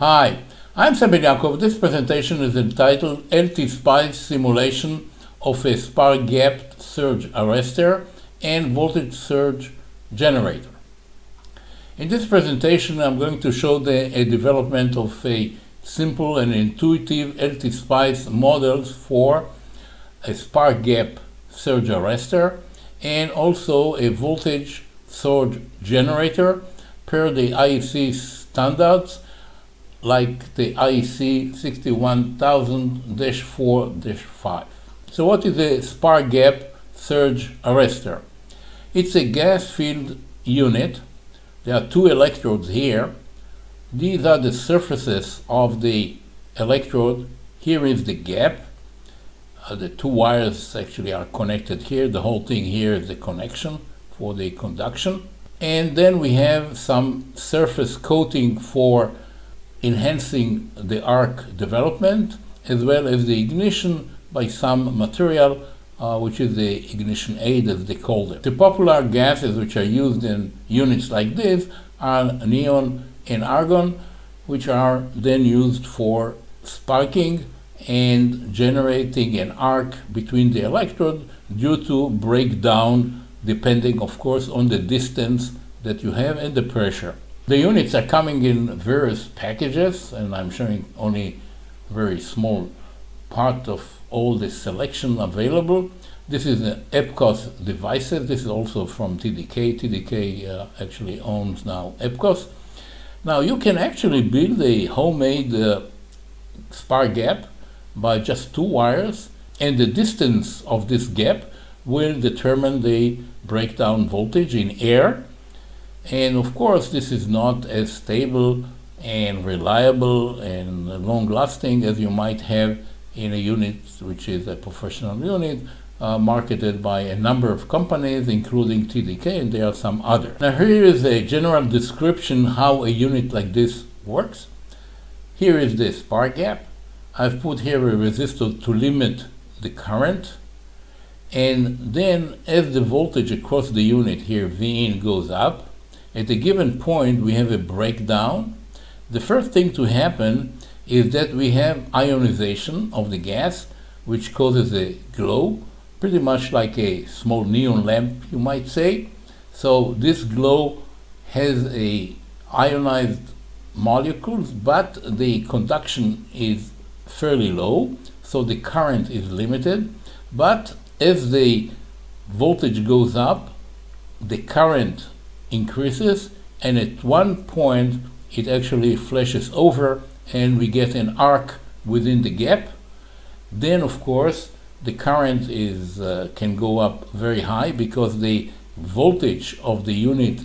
Hi, I'm Yaakov. This presentation is entitled LT-Spice Simulation of a Spark Gap Surge Arrestor and Voltage Surge Generator. In this presentation, I'm going to show the a development of a simple and intuitive LT-Spice models for a spark gap surge arrestor and also a voltage surge generator per the IEC standards like the IEC 61000-4-5. So what is a spark gap surge arrestor? It's a gas filled unit. There are two electrodes here. These are the surfaces of the electrode. Here is the gap. Uh, the two wires actually are connected here. The whole thing here is the connection for the conduction. And then we have some surface coating for enhancing the arc development as well as the ignition by some material uh, which is the ignition aid as they call them. The popular gases which are used in units like this are neon and argon which are then used for sparking and generating an arc between the electrode due to breakdown depending of course on the distance that you have and the pressure. The units are coming in various packages, and I'm showing only very small part of all the selection available. This is the EPCOS devices. This is also from TDK. TDK uh, actually owns now EPCOS. Now you can actually build a homemade uh, spark gap by just two wires, and the distance of this gap will determine the breakdown voltage in air and of course, this is not as stable and reliable and long lasting as you might have in a unit which is a professional unit uh, marketed by a number of companies, including TDK, and there are some others. Now, here is a general description how a unit like this works. Here is the spark gap. I've put here a resistor to limit the current. And then as the voltage across the unit here, V in goes up, at a given point we have a breakdown. The first thing to happen is that we have ionization of the gas, which causes a glow, pretty much like a small neon lamp, you might say. So this glow has a ionized molecules, but the conduction is fairly low, so the current is limited. But as the voltage goes up, the current increases, and at one point it actually flashes over and we get an arc within the gap. Then, of course, the current is uh, can go up very high because the voltage of the unit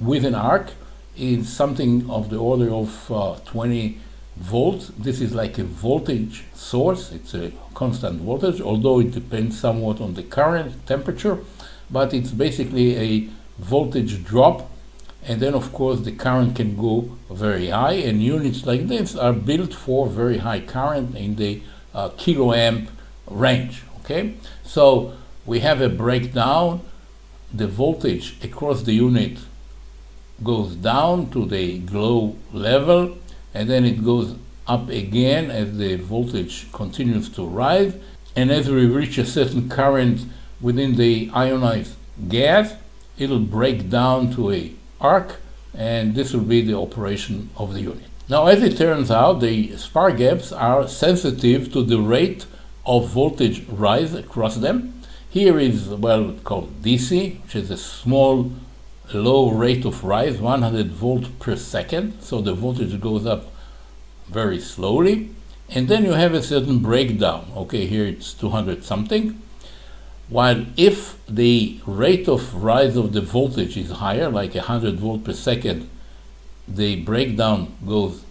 with an arc is something of the order of uh, 20 volts. This is like a voltage source. It's a constant voltage, although it depends somewhat on the current temperature, but it's basically a voltage drop and then of course the current can go very high and units like this are built for very high current in the uh, kiloamp range okay? So we have a breakdown. The voltage across the unit goes down to the glow level and then it goes up again as the voltage continues to rise. And as we reach a certain current within the ionized gas it'll break down to a arc and this will be the operation of the unit. Now as it turns out the spark gaps are sensitive to the rate of voltage rise across them. Here is well called DC which is a small low rate of rise 100 volt per second so the voltage goes up very slowly and then you have a certain breakdown okay here it's 200 something while if the rate of rise of the voltage is higher, like 100 volt per second, the breakdown goes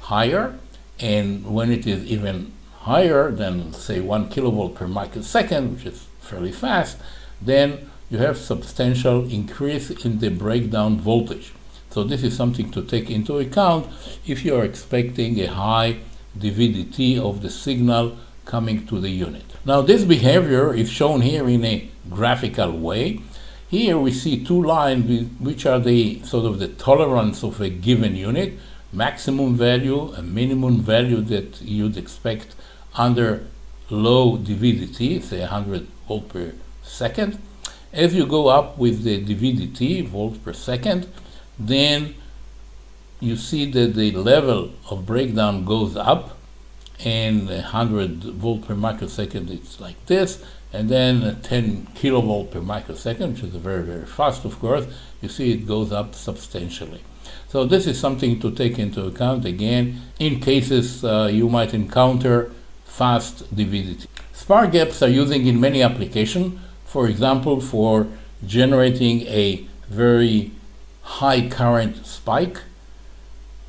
higher. And when it is even higher than, say, 1 kilovolt per microsecond, which is fairly fast, then you have substantial increase in the breakdown voltage. So this is something to take into account if you are expecting a high DVDT of the signal coming to the unit. Now this behavior is shown here in a graphical way. Here we see two lines which are the sort of the tolerance of a given unit. maximum value, a minimum value that you'd expect under low DVDT, say 100 volt per second. As you go up with the DVDT, volt per second, then you see that the level of breakdown goes up and 100 volt per microsecond it's like this and then 10 kilovolt per microsecond which is very very fast of course. You see it goes up substantially. So this is something to take into account again in cases uh, you might encounter fast DVDT. Spark gaps are using in many applications, for example for generating a very high current spike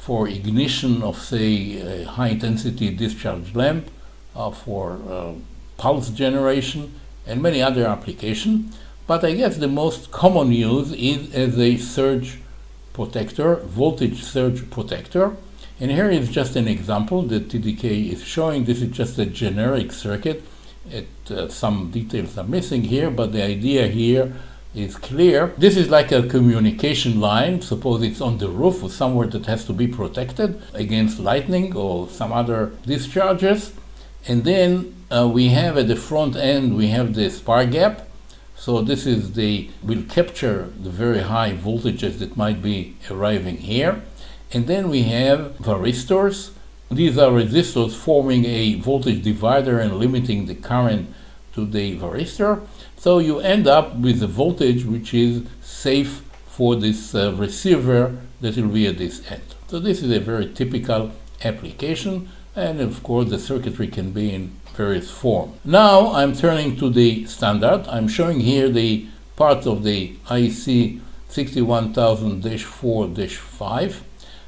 for ignition of say a high intensity discharge lamp uh, for uh, pulse generation and many other applications but I guess the most common use is as a surge protector, voltage surge protector. And here is just an example that TDK is showing. This is just a generic circuit. It, uh, some details are missing here, but the idea here is clear. This is like a communication line. Suppose it's on the roof or somewhere that has to be protected against lightning or some other discharges. And then uh, we have at the front end, we have the spark gap. So this is the, will capture the very high voltages that might be arriving here. And then we have varistors. These are resistors forming a voltage divider and limiting the current to the varistor. So you end up with a voltage which is safe for this uh, receiver that will be at this end. So this is a very typical application and of course the circuitry can be in various form. Now I'm turning to the standard. I'm showing here the part of the IEC 61000-4-5.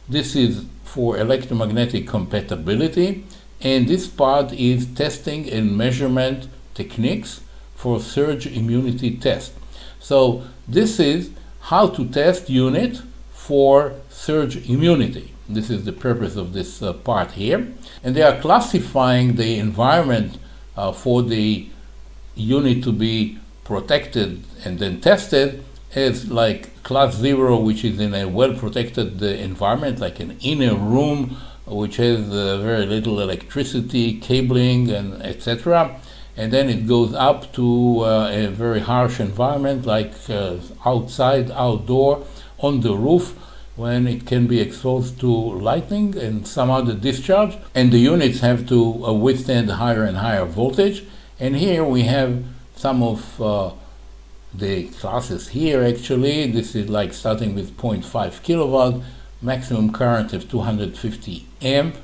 This is for electromagnetic compatibility and this part is testing and measurement techniques for surge immunity test. So this is how to test unit for surge immunity. This is the purpose of this uh, part here. And they are classifying the environment uh, for the unit to be protected and then tested as like class zero, which is in a well protected uh, environment, like an inner room, which has uh, very little electricity, cabling, and etc and then it goes up to uh, a very harsh environment like uh, outside, outdoor, on the roof, when it can be exposed to lightning and some other discharge, and the units have to uh, withstand higher and higher voltage. And here we have some of uh, the classes here actually. This is like starting with 0.5 kilowatt, maximum current of 250 amp,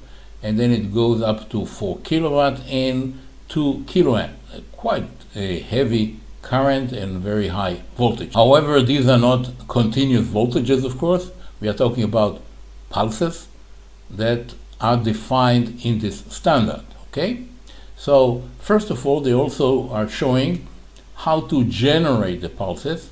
and then it goes up to 4 kilowatt and 2 kiloamp, quite a heavy current and very high voltage. However, these are not continuous voltages, of course. We are talking about pulses that are defined in this standard, okay? So, first of all, they also are showing how to generate the pulses.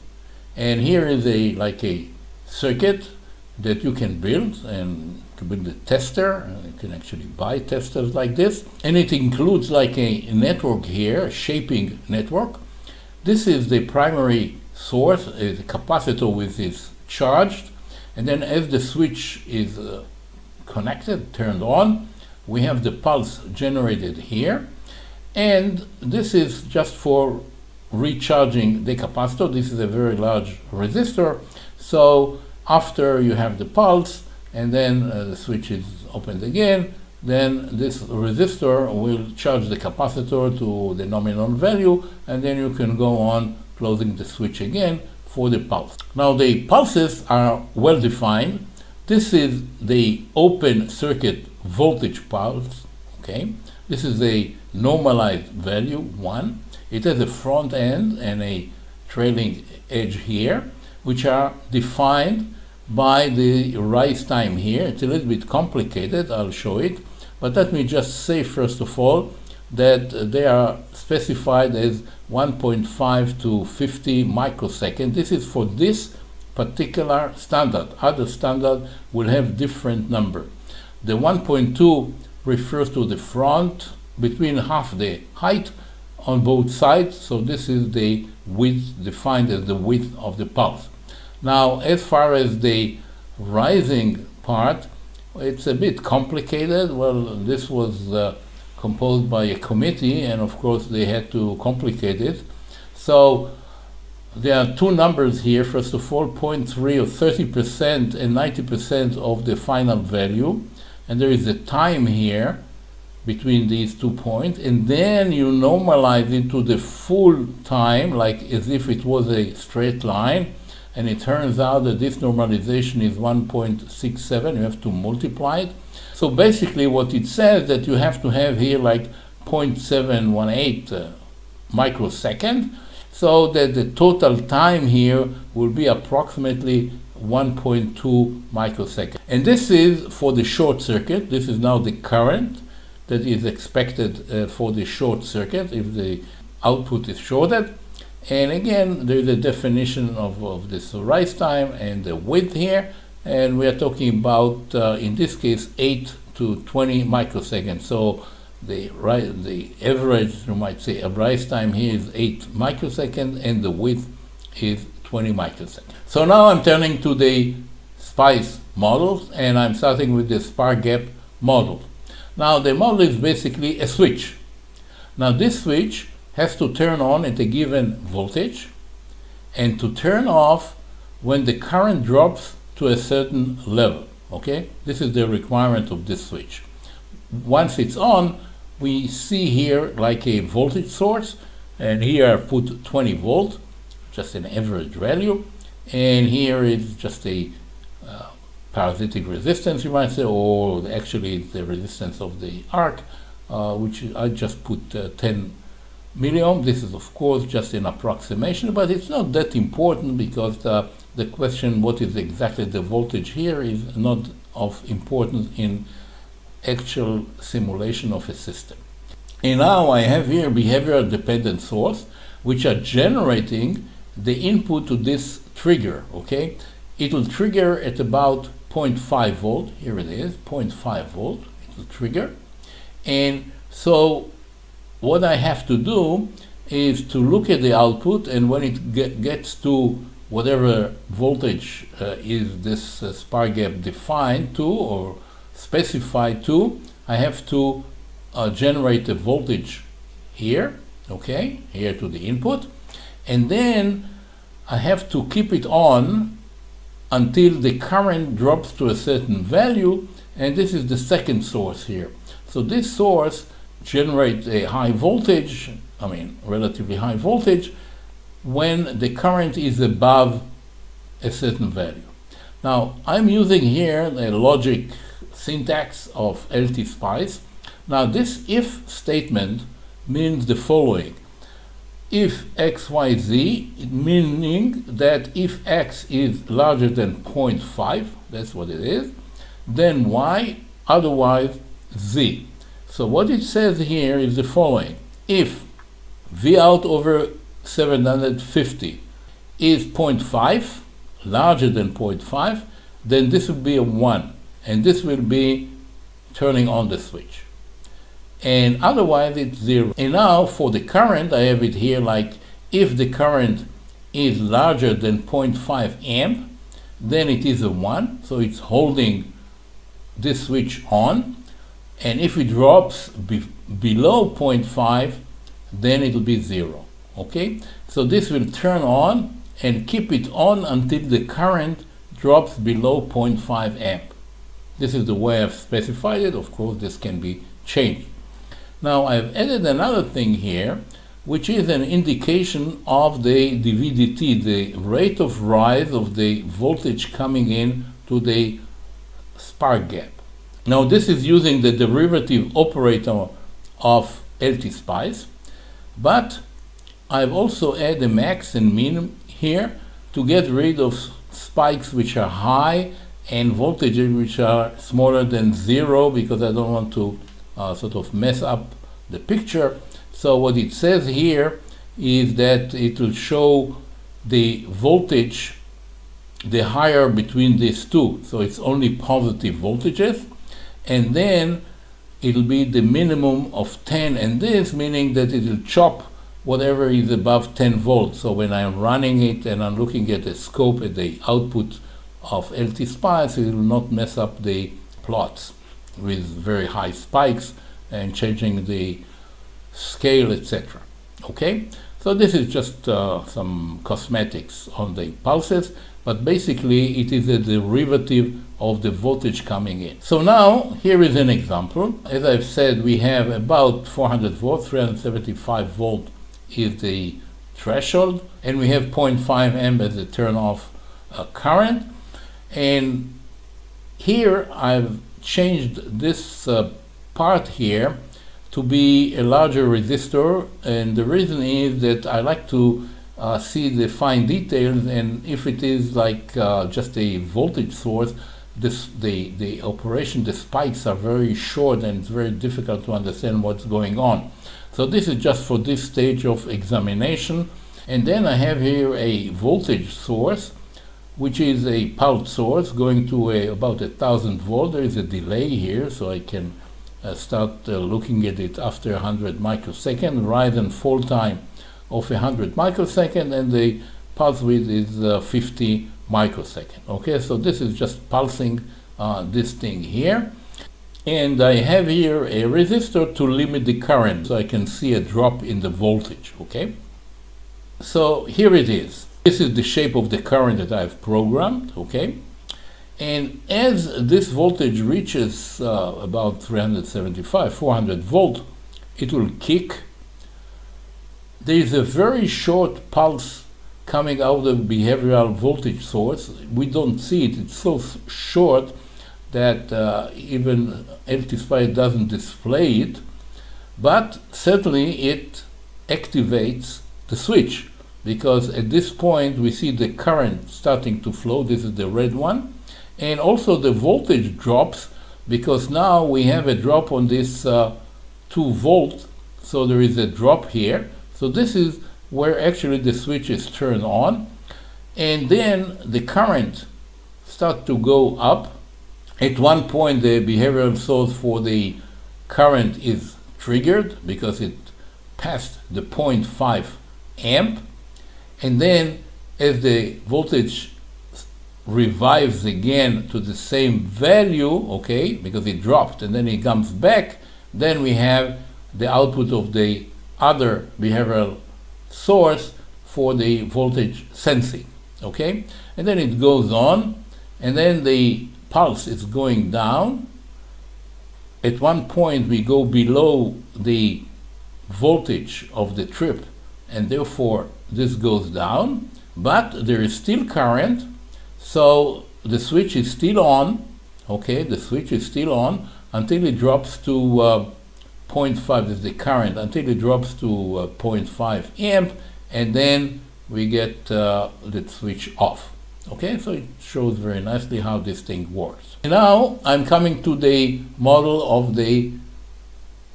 And here is a like a circuit that you can build and to build tester. You can actually buy testers like this. And it includes like a network here, a shaping network. This is the primary source, a capacitor with is charged. And then as the switch is uh, connected, turned on, we have the pulse generated here. And this is just for recharging the capacitor. This is a very large resistor. So after you have the pulse and then uh, the switch is opened again, then this resistor will charge the capacitor to the nominal value and then you can go on closing the switch again for the pulse. Now the pulses are well defined. This is the open circuit voltage pulse, okay? This is a normalized value, 1. It has a front end and a trailing edge here, which are defined by the rise time here. It's a little bit complicated, I'll show it, but let me just say first of all that they are specified as 1.5 to 50 microsecond. This is for this particular standard. Other standard will have different number. The 1.2 refers to the front between half the height on both sides, so this is the width defined as the width of the pulse. Now, as far as the rising part, It's a bit complicated. Well, this was uh, composed by a committee, and of course they had to complicate it. So there are two numbers here. First of all, 0.3 of 30% and 90% of the final value. And there is a time here between these two points. And then you normalize it to the full time, like as if it was a straight line and it turns out that this normalization is 1.67, you have to multiply it. So basically what it says that you have to have here like 0.718 uh, microsecond, so that the total time here will be approximately 1.2 microsecond. And this is for the short circuit, this is now the current that is expected uh, for the short circuit if the output is shorted. And again, there's a definition of, of this rise time and the width here. And we are talking about, uh, in this case, 8 to 20 microseconds. So the, the average, you might say, a rise time here is 8 microseconds and the width is 20 microseconds. So now I'm turning to the SPICE models and I'm starting with the spark gap model. Now the model is basically a switch. Now this switch has to turn on at a given voltage and to turn off when the current drops to a certain level. Okay, this is the requirement of this switch. Once it's on, we see here like a voltage source, and here I put 20 volt, just an average value, and here is just a uh, parasitic resistance, you might say, or actually the resistance of the arc, uh, which I just put uh, 10 milliohm. This is, of course, just an approximation, but it's not that important because uh, the question, what is exactly the voltage here, is not of importance in actual simulation of a system. And now I have here behavioral dependent source, which are generating the input to this trigger, okay? It will trigger at about 0.5 volt, here it is, 0.5 volt, it will trigger. And so what I have to do is to look at the output and when it get, gets to whatever voltage uh, is this uh, spark gap defined to or specified to, I have to uh, generate a voltage here, okay, here to the input, and then I have to keep it on until the current drops to a certain value, and this is the second source here. So this source generate a high voltage, I mean, relatively high voltage, when the current is above a certain value. Now, I'm using here the logic syntax of LT Spice. Now, this if statement means the following. If x, y, z, meaning that if x is larger than 0.5, that's what it is, then y, otherwise z. So what it says here is the following. If V out over 750 is 0.5, larger than 0.5, then this will be a 1. And this will be turning on the switch. And otherwise it's 0. And now for the current, I have it here like if the current is larger than 0.5 amp, then it is a 1. So it's holding this switch on and if it drops be below 0.5 then it will be zero okay? So this will turn on and keep it on until the current drops below 0.5 amp. This is the way I've specified it. Of course this can be changed. Now I've added another thing here which is an indication of the DVDT, the rate of rise of the voltage coming in to the spark gap. Now this is using the derivative operator of LT spice, but I've also added a max and min here to get rid of spikes which are high and voltages which are smaller than zero because I don't want to uh, sort of mess up the picture. So what it says here is that it will show the voltage the higher between these two. So it's only positive voltages and then it'll be the minimum of 10 and this meaning that it will chop whatever is above 10 volts so when I'm running it and I'm looking at the scope at the output of LT Spice it will not mess up the plots with very high spikes and changing the scale, etc. Okay, so this is just uh, some cosmetics on the pulses, but basically it is a derivative of the voltage coming in. So now here is an example. As I've said, we have about 400 volts, 375 volt is the threshold, and we have 0.5 amp as a turn off uh, current. And here I've changed this uh, part here to be a larger resistor and the reason is that I like to uh, see the fine details and if it is like uh, just a voltage source this, the, the operation, the spikes are very short and it's very difficult to understand what's going on. So this is just for this stage of examination. And then I have here a voltage source, which is a pulse source going to a, about a thousand volt. There is a delay here, so I can uh, start uh, looking at it after 100 microseconds, rise and fall time of 100 microsecond, and the pulse width is uh, 50 microsecond. Okay, so this is just pulsing uh, this thing here. And I have here a resistor to limit the current, so I can see a drop in the voltage, okay? So here it is. This is the shape of the current that I've programmed, okay? And as this voltage reaches uh, about 375, 400 volt, it will kick. There is a very short pulse coming out of the behavioral voltage source. We don't see it, it's so short that uh, even LT doesn't display it, but certainly it activates the switch because at this point we see the current starting to flow. This is the red one. And also the voltage drops because now we have a drop on this uh, 2 volt. So there is a drop here. So this is where actually the switch is turned on. And then the current start to go up. At one point the behavioral source for the current is triggered because it passed the 0.5 amp. And then as the voltage revives again to the same value, okay, because it dropped and then it comes back, then we have the output of the other behavioral source for the voltage sensing, okay? And then it goes on, and then the pulse is going down. At one point, we go below the voltage of the trip, and therefore this goes down, but there is still current, so the switch is still on, okay, the switch is still on until it drops to uh, 0.5 is the current, until it drops to uh, 0.5 amp, and then we get uh, the switch off. Okay, so it shows very nicely how this thing works. And now I'm coming to the model of the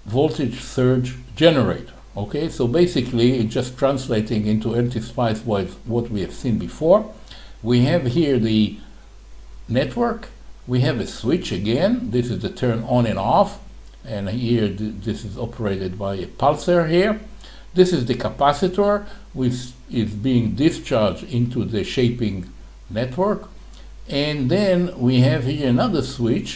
voltage surge generator. Okay, so basically it's just translating into LT-Spice what we have seen before. We have here the network. We have a switch again. This is the turn on and off. And here th this is operated by a pulsar here. This is the capacitor which is being discharged into the shaping network. And then we have here another switch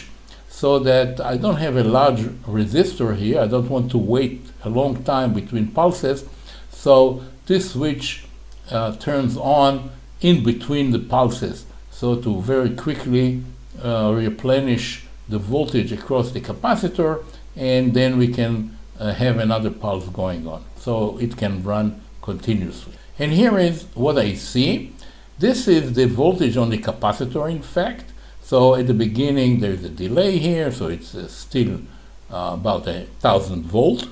so that I don't have a large resistor here. I don't want to wait a long time between pulses. So this switch uh, turns on in between the pulses. So to very quickly uh, replenish the voltage across the capacitor and then we can uh, have another pulse going on. So it can run continuously. And here is what I see. This is the voltage on the capacitor in fact. So at the beginning there's a delay here, so it's uh, still uh, about a thousand volt.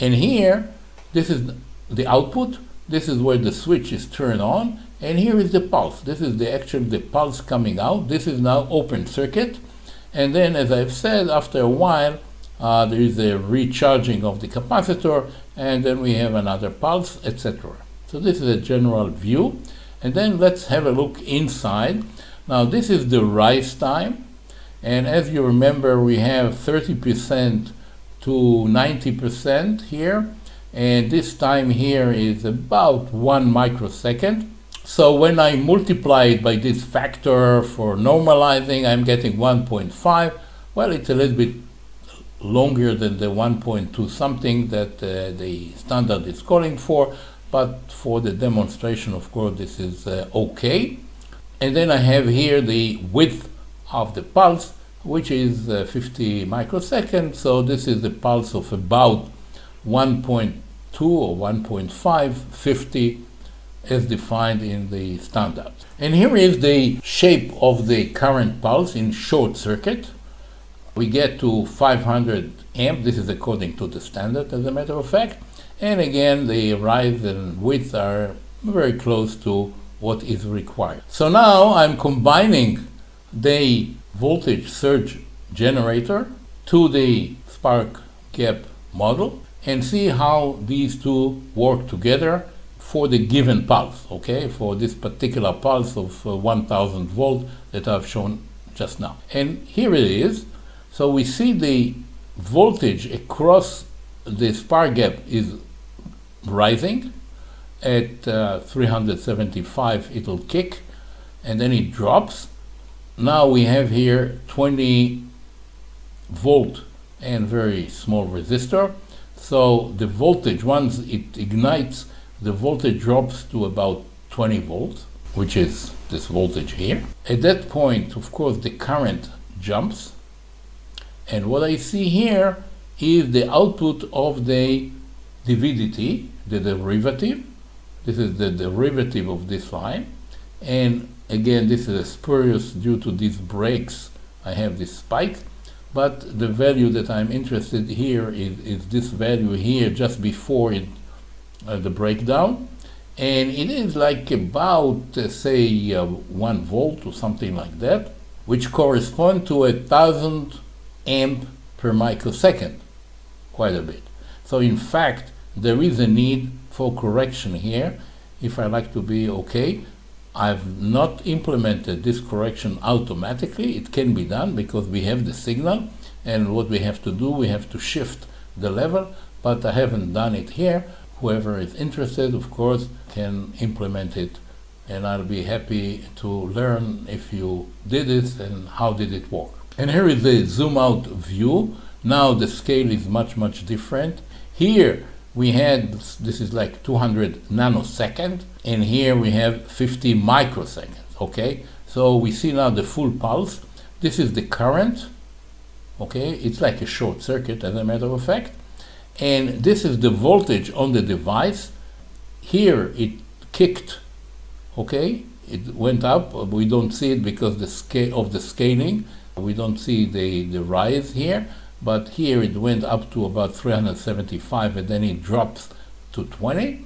And here, this is the output. This is where the switch is turned on and here is the pulse. This is the actual the pulse coming out. This is now open circuit. And then, as I've said, after a while, uh, there is a recharging of the capacitor, and then we have another pulse, etc. So this is a general view. And then let's have a look inside. Now this is the rise time. And as you remember, we have 30% to 90% here. And this time here is about one microsecond. So when I multiply it by this factor for normalizing, I'm getting 1.5 Well, it's a little bit longer than the 1.2 something that uh, the standard is calling for, but for the demonstration, of course, this is uh, okay. And then I have here the width of the pulse, which is uh, 50 microseconds. So this is the pulse of about 1.2 or 1.5, 50 as defined in the standard. And here is the shape of the current pulse in short circuit. We get to 500 amp, this is according to the standard as a matter of fact. And again, the rise and width are very close to what is required. So now I'm combining the voltage surge generator to the spark gap model and see how these two work together for the given pulse, okay, for this particular pulse of uh, 1000 volt that I've shown just now. And here it is. So we see the voltage across the spark gap is rising. At uh, 375 it'll kick and then it drops. Now we have here 20 volt and very small resistor. So the voltage, once it ignites, the voltage drops to about 20 volts, which is this voltage here. At that point, of course, the current jumps and what I see here is the output of the DVDT, the derivative. This is the derivative of this line. And again, this is a spurious due to these breaks. I have this spike. But the value that I'm interested here is, is this value here just before it, uh, the breakdown. And it is like about, uh, say, uh, one volt or something like that, which correspond to a thousand amp per microsecond, quite a bit. So in fact, there is a need for correction here. If I like to be okay, I've not implemented this correction automatically. It can be done because we have the signal and what we have to do, we have to shift the level, but I haven't done it here. Whoever is interested, of course, can implement it and I'll be happy to learn if you did it and how did it work. And here is a zoom out view. Now the scale is much, much different. Here we had, this is like 200 nanosecond, and here we have 50 microseconds, okay? So we see now the full pulse. This is the current, okay? It's like a short circuit as a matter of fact. And this is the voltage on the device. Here it kicked, okay? It went up, we don't see it because the scale of the scaling. We don't see the, the rise here, but here it went up to about 375 and then it drops to 20.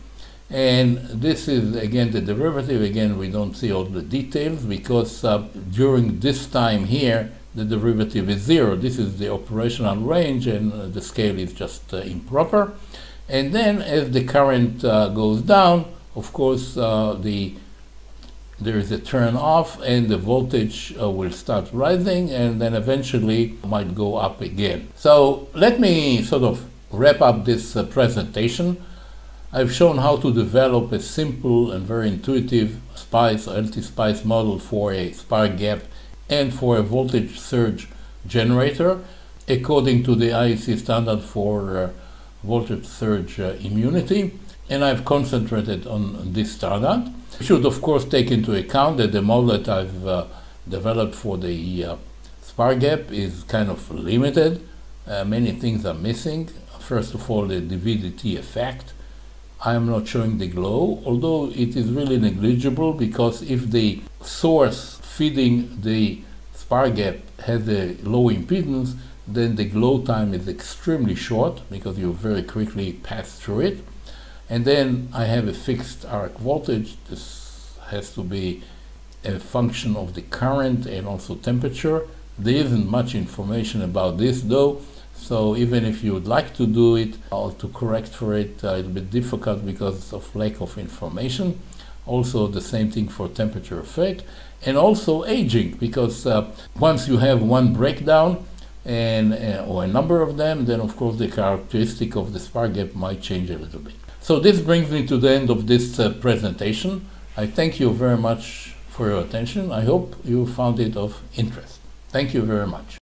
And this is again the derivative. Again, we don't see all the details because uh, during this time here, the derivative is zero. This is the operational range and uh, the scale is just uh, improper. And then as the current uh, goes down, of course, uh, the there is a turn off and the voltage uh, will start rising and then eventually might go up again. So let me sort of wrap up this uh, presentation. I've shown how to develop a simple and very intuitive SPICE or LT-SPICE model for a spark gap and for a voltage surge generator according to the IEC standard for uh, voltage surge uh, immunity and I've concentrated on this standard. You should of course take into account that the model that I've uh, developed for the uh, spark gap is kind of limited. Uh, many things are missing. First of all, the DVDT effect. I am not showing the glow, although it is really negligible because if the source feeding the spark gap has a low impedance, then the glow time is extremely short because you very quickly pass through it. And then I have a fixed arc voltage. This has to be a function of the current and also temperature. There isn't much information about this though, so even if you would like to do it or to correct for it, uh, it'll be difficult because of lack of information. Also the same thing for temperature effect and also aging because uh, once you have one breakdown and uh, or a number of them, then of course the characteristic of the spark gap might change a little bit. So this brings me to the end of this uh, presentation. I thank you very much for your attention. I hope you found it of interest. Thank you very much.